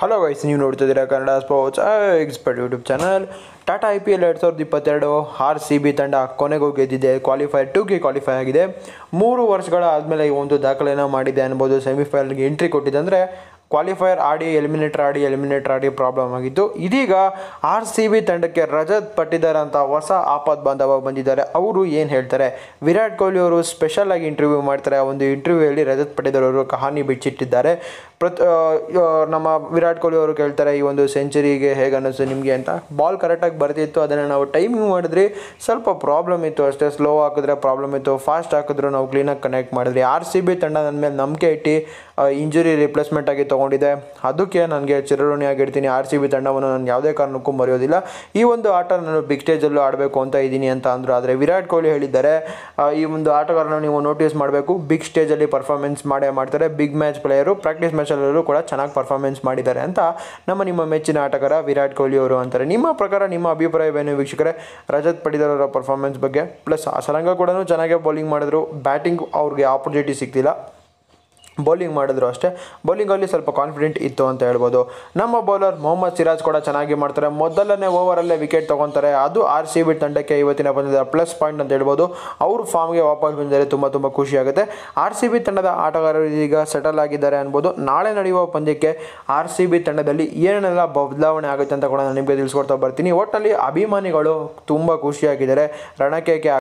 Hello ವಯಸ್ಸು ನೀವು ನೋಡ್ತಿದ್ದೀರಾ Kannada sports expert YouTube channel Tata I P L ಎರಡು ಸಾವಿರದ ಇಪ್ಪತ್ತೆರಡು ಆರ್ ಸಿ ಬಿ ತಂಡ ಕೊನೆಗೂ ಗೆದ್ದಿದೆ. ಟು ಟೂಗೆ ಕ್ವಾಲಿಫೈ ಆಗಿದೆ. ಮೂರು ವರ್ಷಗಳ ಆದಮೇಲೆ ಈ ಒಂದು ದಾಖಲೆಯನ್ನು ಮಾಡಿದೆ ಅನ್ಬೋದು ಸೆಮಿಫೈನಲ್ಗೆ ಎಂಟ್ರಿ ಕೊಟ್ಟಿದೆ ಅಂದರೆ ಕ್ವಾಲಿಫೈಯರ್ ಆಡಿ ಎಲಿಮಿನೇಟರ್ ಆಡಿ ಎಲಿಮಿನೇಟರ್ ಆಡಿ ಪ್ರಾಬ್ಲಮ್ ಆಗಿತ್ತು ಇದೀಗ ಆರ್ ಸಿ ಬಿ ತಂಡಕ್ಕೆ ರಜತ್ ಪಟ್ಟಿದಾರ್ ಅಂತ ಹೊಸ ಆಪತ್ ಬಾಂಧವ ಬಂದಿದ್ದಾರೆ. ಅವರು ಏನು ಹೇಳ್ತಾರೆ? ವಿರಾಟ್ ಕೊಹ್ಲಿ ಅವರು ಸ್ಪೆಷಲ್ ಆಗಿ ಇಂಟರ್ವ್ಯೂ ಮಾಡ್ತಾರೆ. ಆ ಒಂದು ಇಂಟರ್ವ್ಯೂಯಲ್ಲಿ ರಜತ್ ಪಟ್ಟಿದಾರ್ ಅವರು ಕಹಾನಿ ಬಿಚ್ಚಿಟ್ಟಿದ್ದಾರೆ. ಪ್ರತ್ ನಮ್ಮ ವಿರಾಟ್ ಕೊಹ್ಲಿ ಅವರು ಕೇಳ್ತಾರೆ, ಈ ಒಂದು ಸೆಂಚುರಿಗೆ ಹೇಗೆ ಅನ್ನಿಸ್ತು ನಿಮಗೆ ಅಂತ. ಬಾಲ್ ಕರೆಕ್ಟಾಗಿ ಬರ್ತಿತ್ತು ಅದನ್ನು ನಾವು ಟೈಮಿಂಗ್ ಮಾಡಿದ್ರಿ. ಸ್ವಲ್ಪ ಪ್ರಾಬ್ಲಮ್ ಇತ್ತು ಅಷ್ಟೇ. ಸ್ಲೋ ಹಾಕಿದ್ರೆ ಪ್ರಾಬ್ಲಮ್ ಇತ್ತು. ಫಾಸ್ಟ್ ಹಾಕಿದ್ರು, ನಾವು ಕ್ಲೀನಾಗಿ ಕನೆಕ್ಟ್ ಮಾಡಿದ್ರಿ. ಆರ್ ಸಿ ಬಿ ತಂಡ ನನ್ನ ಮೇಲೆ ನಂಬಿಕೆ ಇಟ್ಟು ಇಂಜುರಿ ರಿಪ್ಲೇಸ್ಮೆಂಟ್ ಆಗಿ ತೊಗೊಂಡಿದೆ. ಅದಕ್ಕೆ ನನಗೆ ಚಿರಋಣಿಯಾಗಿರ್ತೀನಿ ಆರ್ ಸಿ ಬಿ ತಂಡವನ್ನು ನಾನು ಯಾವುದೇ ಕಾರಣಕ್ಕೂ ಮರೆಯೋದಿಲ್ಲ. ಈ ಒಂದು ಆಟ ನಾನು ಬಿಗ್ ಸ್ಟೇಜಲ್ಲೂ ಆಡಬೇಕು ಅಂತ ಇದ್ದೀನಿ ಅಂತ ಅಂದರು. ಆದರೆ ವಿರಾಟ್ ಕೊಹ್ಲಿ ಹೇಳಿದ್ದಾರೆ ಆ, ಈ ಒಂದು ಆಟಗಾರನ ನೀವು ನೋಟಿಸ್ ಮಾಡಬೇಕು. ಬಿಗ್ ಸ್ಟೇಜಲ್ಲಿ ಪರ್ಫಾರ್ಮೆನ್ಸ್ ಮಾಡೇ ಮಾಡ್ತಾರೆ. ಬಿಗ್ ಮ್ಯಾಚ್ ಪ್ಲೇಯರು ಪ್ರಾಕ್ಟೀಸ್ ಮ್ಯಾಚಲ್ಲೂ ಕೂಡ ಚೆನ್ನಾಗಿ ಪರ್ಫಾರ್ಮೆನ್ಸ್ ಮಾಡಿದ್ದಾರೆ ಅಂತ ನಮ್ಮ ನಿಮ್ಮ ಮೆಚ್ಚಿನ ಆಟಗಾರ ವಿರಾಟ್ ಕೊಹ್ಲಿ ಅವರು ಅಂತಾರೆ. ನಿಮ್ಮ ಪ್ರಕಾರ ನಿಮ್ಮ ಅಭಿಪ್ರಾಯವೇನು ವೀಕ್ಷಕರೇ? ರಜತ್ ಅವರ ಪರ್ಫಾರ್ಮೆನ್ಸ್ ಬಗ್ಗೆ ಪ್ಲಸ್ ಅಸರಂಗ ಕೂಡ ಚೆನ್ನಾಗೇ ಬೌಲಿಂಗ್ ಮಾಡಿದ್ರು. ಬ್ಯಾಟಿಂಗ್ ಅವ್ರಿಗೆ ಆಪರ್ಚುನಿಟಿ ಸಿಗ್ತಿಲ್ಲ. ಬೌಲಿಂಗ್ ಮಾಡಿದ್ರು ಅಷ್ಟೇ. ಬೌಲಿಂಗಲ್ಲಿ ಸ್ವಲ್ಪ ಕಾನ್ಫಿಡೆಂಟ್ ಇತ್ತು ಅಂತ ಹೇಳ್ಬೋದು. ನಮ್ಮ ಬೌಲರ್ ಮೊಹಮ್ಮದ್ ಸಿರಾಜ್ ಕೂಡ ಚೆನ್ನಾಗಿ ಮಾಡ್ತಾರೆ. ಮೊದಲನೇ ಓವರಲ್ಲೇ ವಿಕೆಟ್ ತೊಗೊತಾರೆ. ಅದು ಆರ್ ಸಿ ಬಿ ತಂಡಕ್ಕೆ ಇವತ್ತಿನ ಪಂದ್ಯದ ಪ್ಲಸ್ ಪಾಯಿಂಟ್ ಅಂತ ಹೇಳ್ಬೋದು. ಅವ್ರ ಫಾರ್ಮ್ಗೆ ವಾಪಸ್ ಬಂದರೆ ತುಂಬ ತುಂಬ ಖುಷಿಯಾಗುತ್ತೆ ಆರ್ ಸಿ ಬಿ ತಂಡದ ಆಟಗಾರರು ಈಗ ಸೆಟಲ್ ಆಗಿದ್ದಾರೆ ಅನ್ಬೋದು. ನಾಳೆ ನಡೆಯುವ ಪಂದ್ಯಕ್ಕೆ ಆರ್ ಸಿ ಬಿ ತಂಡದಲ್ಲಿ ಏನೆಲ್ಲ ಬದಲಾವಣೆ ಆಗುತ್ತೆ ಅಂತ ಕೂಡ ನಾನು ನಿಮಗೆ ತಿಳಿಸ್ಕೊಡ್ತಾ ಬರ್ತೀನಿ. ಒಟ್ಟಲ್ಲಿ ಅಭಿಮಾನಿಗಳು ತುಂಬ ಖುಷಿಯಾಗಿದ್ದಾರೆ. ರಣಕೇಕೆ